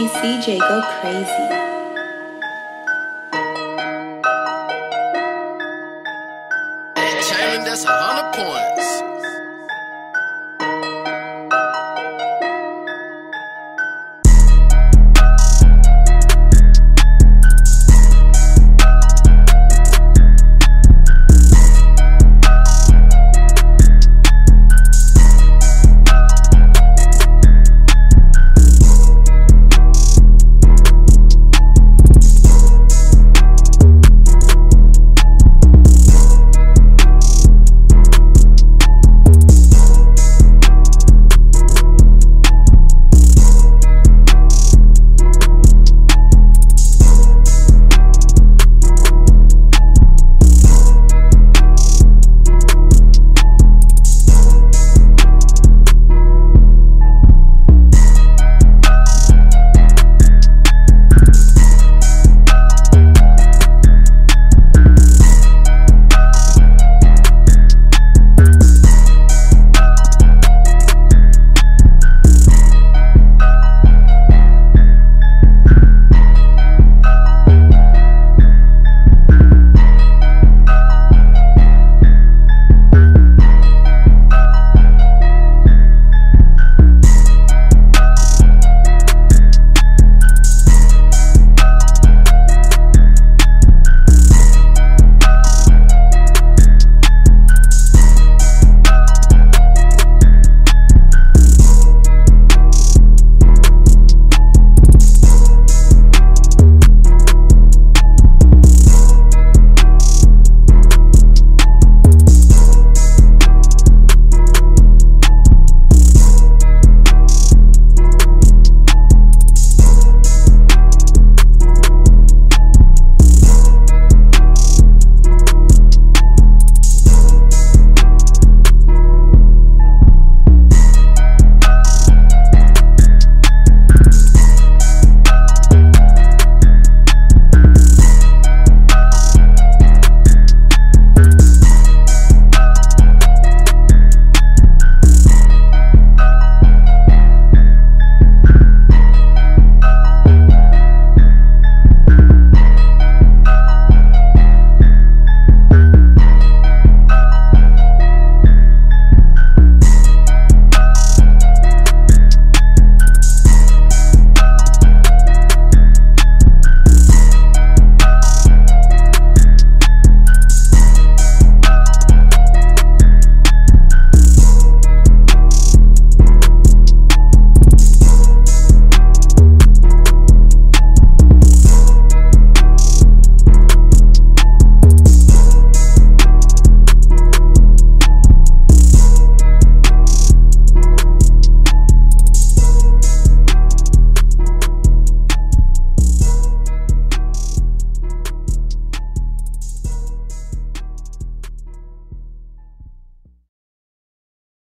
Hey CJ, go crazy. Chamberlain, that's a hundred points.